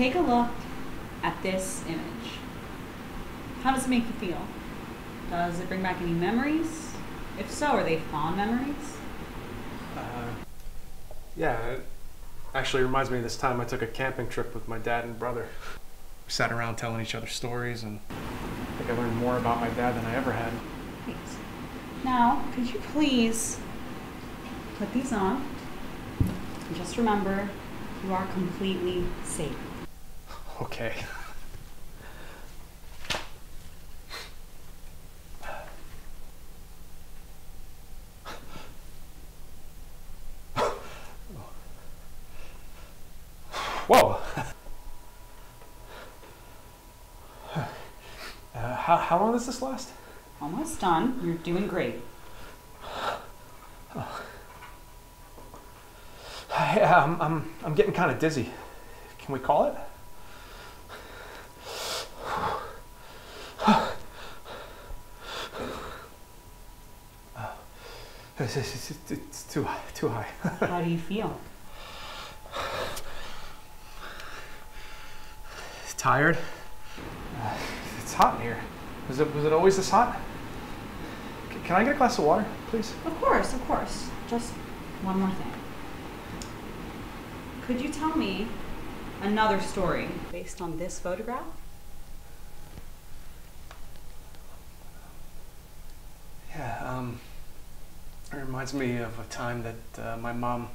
take a look at this image. How does it make you feel? Does it bring back any memories? If so, are they fond memories? Uh, yeah, it actually reminds me of this time I took a camping trip with my dad and brother. We sat around telling each other stories, and I think I learned more about my dad than I ever had. Great. Now, could you please put these on? And just remember, you are completely safe. Okay. Whoa. Uh, how, how long does this last? Almost done. You're doing great. Yeah, I'm, I'm, I'm getting kind of dizzy. Can we call it? It's, it's, it's, it's too high, too high. How do you feel? Tired? Uh, it's hot in here. Was it, was it always this hot? C- Can I get a glass of water, please? Of course, of course. Just one more thing. Could you tell me another story based on this photograph? Yeah, um, it reminds me of a time that uh, my mom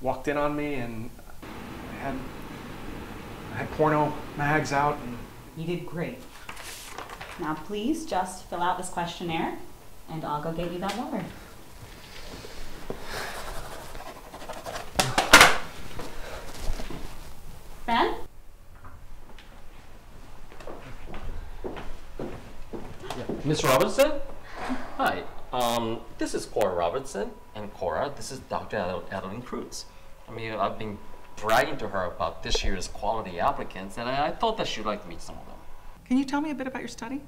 walked in on me and I had, I had porno mags out and You did great. Now, please just fill out this questionnaire and I'll go get you that water. Ben? Yeah. Miss Robinson? Hi, um, this is Cora Robertson, and Cora, this is Dr. Adeline Cruz. I mean, I've been bragging to her about this year's quality applicants, and I, I thought that she'd like to meet some of them. Can you tell me a bit about your study?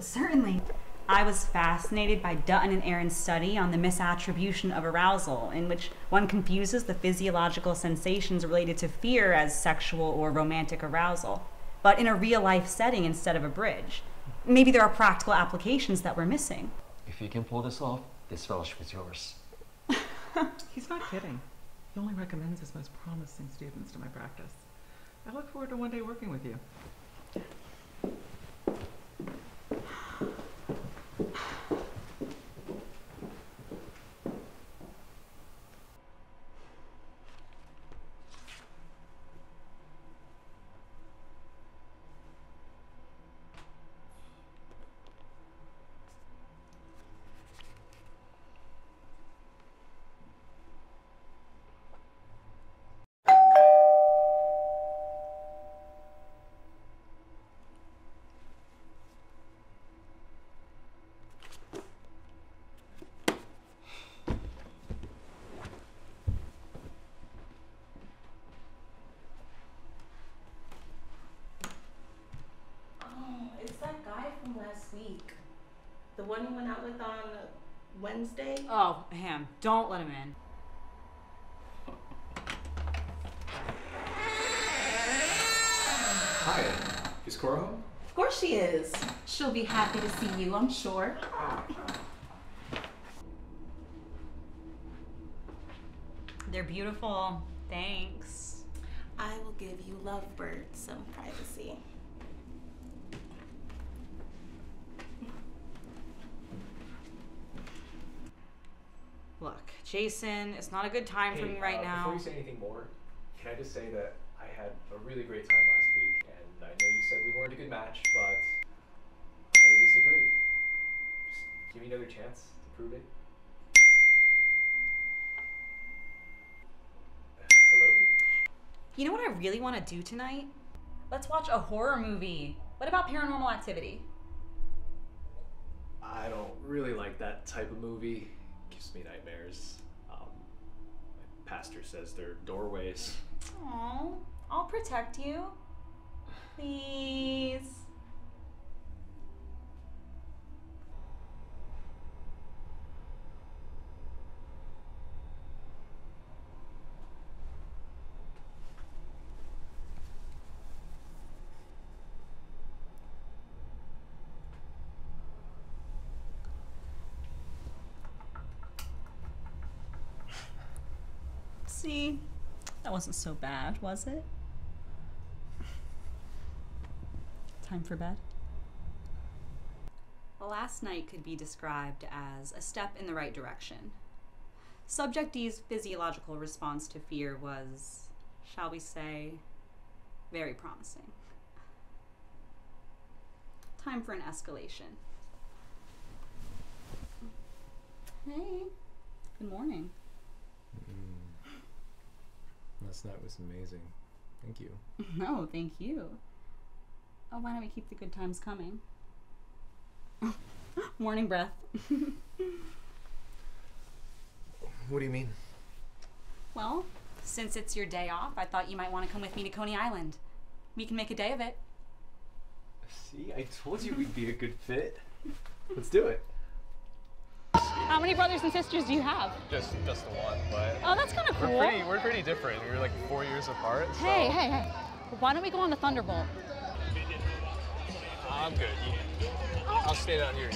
Certainly. I was fascinated by Dutton and Aron's study on the misattribution of arousal, in which one confuses the physiological sensations related to fear as sexual or romantic arousal, but in a real life setting instead of a bridge. Maybe there are practical applications that we're missing. If you can pull this off, this fellowship is yours. He's not kidding. He only recommends his most promising students to my practice. I look forward to one day working with you. Oh, it's that guy from last week. The one you went out with on Wednesday? Oh, Ham, don't let him in. Hi, is Cora home? Of course she is. She'll be happy to see you, I'm sure. They're beautiful. Thanks. I will give you Lovebird some privacy. Look, Jason, it's not a good time for me right uh, now. Before you say anything more, can I just say that I had a really great time last week, and I know you said we weren't a good match, but I disagree. Just give me another chance to prove it. Hello? You know what I really want to do tonight? Let's watch a horror movie. What about paranormal activity? I don't really like that type of movie. Gives me nightmares. Um, my pastor says they're doorways. Oh, I'll protect you. Please. See, that wasn't so bad, was it? Time for bed? Last night could be described as a step in the right direction. Subject D's physiological response to fear was, shall we say, very promising. Time for an escalation. Hey, good morning. Last night was amazing. Thank you. No, thank you. Oh, why don't we keep the good times coming? Morning breath. What do you mean? Well, since it's your day off, I thought you might want to come with me to Coney Island. We can make a day of it. See, I told you we'd be a good fit. Let's do it. How many brothers and sisters do you have? Just, just the one, but Oh, that's kind of cool. we're pretty, we're pretty different. We're like four years apart. So Hey, hey, hey. Why don't we go on the Thunderbolt? I'm good. I'll stay down here.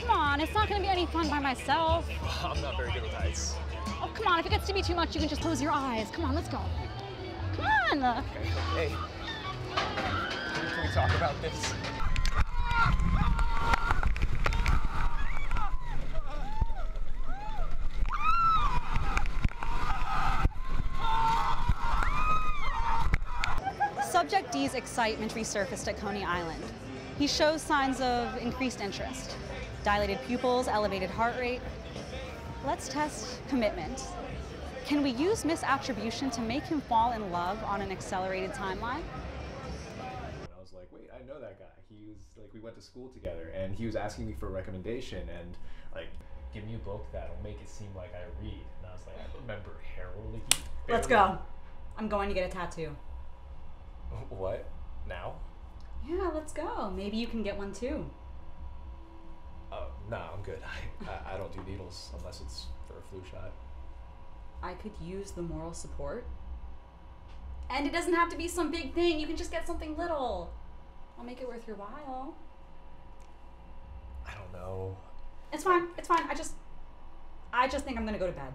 Come on, it's not going to be any fun by myself. I'm not very good with heights. Oh, come on. If it gets to be too much, you can just close your eyes. Come on, let's go. Come on. Hey, can we talk about this? Subject D's excitement resurfaced at Coney Island. He shows signs of increased interest dilated pupils, elevated heart rate. Let's test commitment. Can we use misattribution to make him fall in love on an accelerated timeline? And I was like, wait, I know that guy. He was like, we went to school together, and he was asking me for a recommendation, and like, give me a book that'll make it seem like I read. And I was like, I remember Harold. Like, Let's go. I'm going to get a tattoo. What? Now? Yeah, let's go. Maybe you can get one too. Oh, no, I'm good. I, I, I don't do needles unless it's for a flu shot. I could use the moral support. And it doesn't have to be some big thing. You can just get something little. I'll make it worth your while. I don't know. It's fine. It's fine. I just I just think I'm going to go to bed.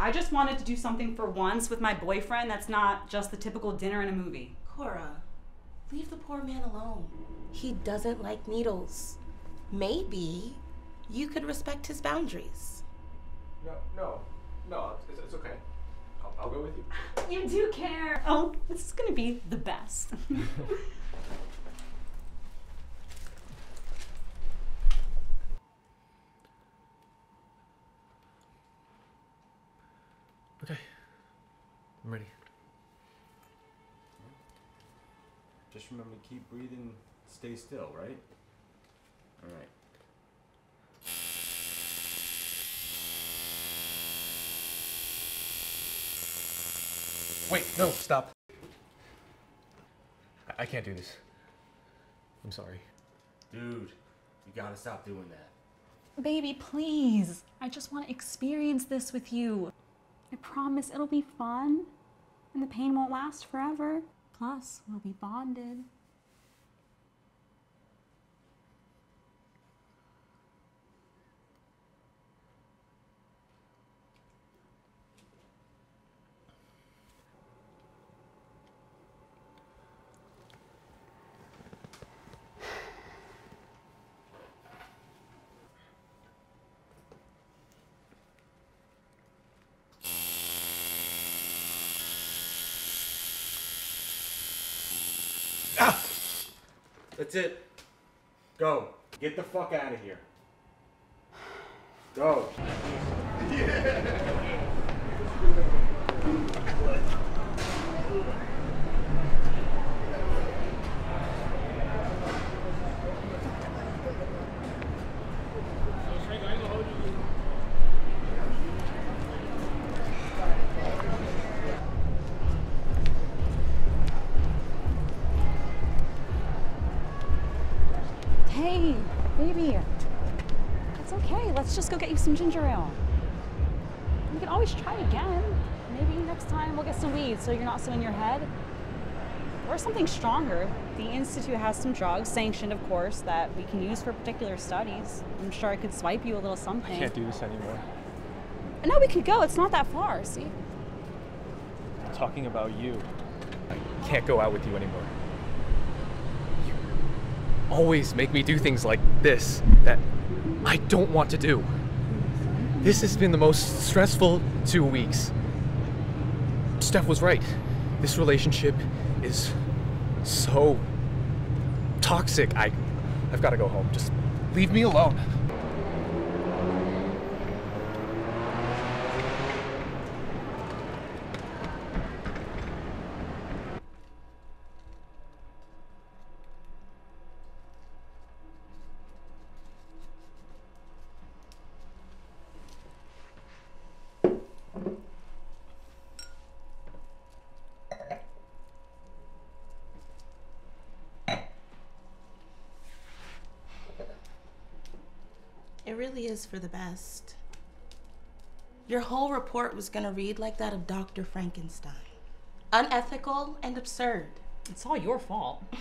I just wanted to do something for once with my boyfriend that's not just the typical dinner and a movie. Cora, leave the poor man alone. He doesn't like needles. Maybe you could respect his boundaries. No, no, no. It's, it's okay. I'll, I'll go with you. You do care. Oh, this is going to be the best. Just remember to keep breathing, stay still, right? Alright. Wait, no, stop. I, I can't do this. I'm sorry. Dude, you gotta stop doing that. Baby, please. I just want to experience this with you. I promise it'll be fun and the pain won't last forever. Plus, we'll be bonded. That's it. Go. Get the fuck out of here. Go. Hey, baby. It's okay. Let's just go get you some ginger ale. We can always try again. Maybe next time we'll get some weed so you're not so in your head. Or something stronger. The Institute has some drugs, sanctioned of course, that we can use for particular studies. I'm sure I could swipe you a little something. I can't do this anymore. No, we could go. It's not that far, see? I'm talking about you. I can't go out with you anymore. Always make me do things like this that I don't want to do. This has been the most stressful two weeks. Steph was right. This relationship is so toxic. I I've got to go home. Just leave me alone. Really is for the best. Your whole report was gonna read like that of Dr. Frankenstein unethical and absurd. It's all your fault.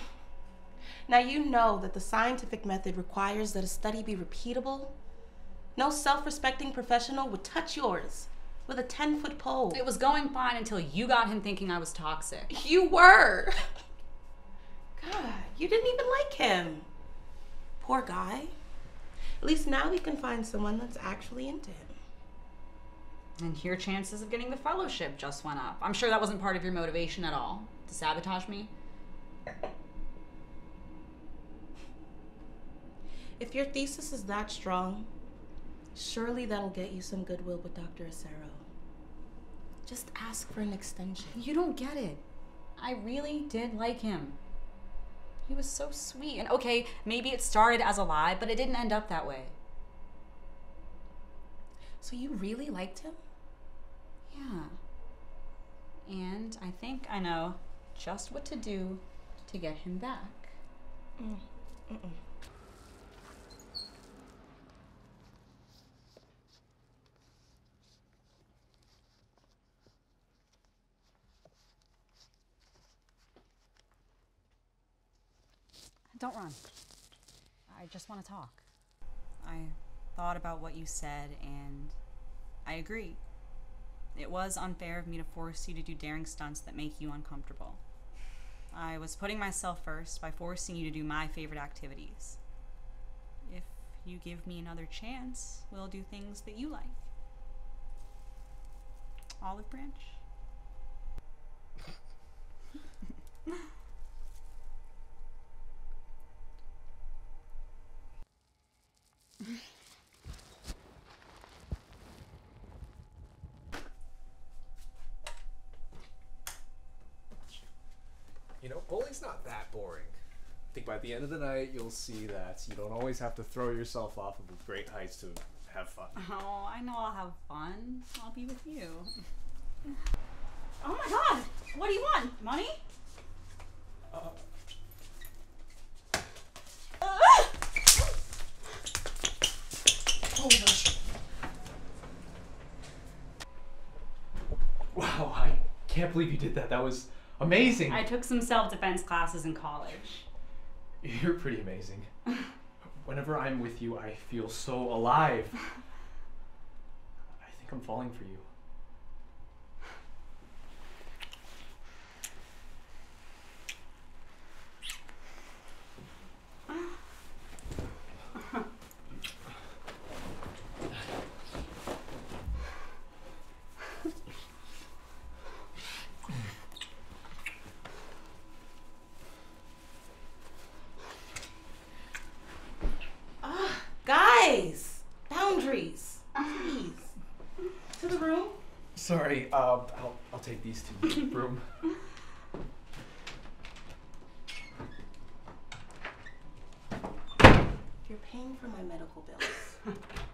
Now, you know that the scientific method requires that a study be repeatable. No self respecting professional would touch yours with a 10 foot pole. It was going fine until you got him thinking I was toxic. You were. God, you didn't even like him. Poor guy. At least now we can find someone that's actually into him. And your chances of getting the fellowship just went up. I'm sure that wasn't part of your motivation at all. To sabotage me? If your thesis is that strong, surely that'll get you some goodwill with Dr. Acero. Just ask for an extension. You don't get it. I really did like him. He was so sweet. And okay, maybe it started as a lie, but it didn't end up that way. So you really liked him? Yeah. And I think I know just what to do to get him back. Mm. Mm-mm. Don't run. I just want to talk. I thought about what you said and I agree. It was unfair of me to force you to do daring stunts that make you uncomfortable. I was putting myself first by forcing you to do my favorite activities. If you give me another chance, we'll do things that you like. Olive branch? You know, bowling's not that boring. I think by the end of the night, you'll see that you don't always have to throw yourself off of great heights to have fun. Oh, I know I'll have fun. I'll be with you. Oh my god! What do you want? Money? Oh! Wow, I can't believe you did that. That was amazing. I took some self defense classes in college. You're pretty amazing. Whenever I'm with you, I feel so alive. I think I'm falling for you. Guys! Boundaries! Please. To the room. Sorry, uh, I'll, I'll take these two to the. You're paying for my medical bills.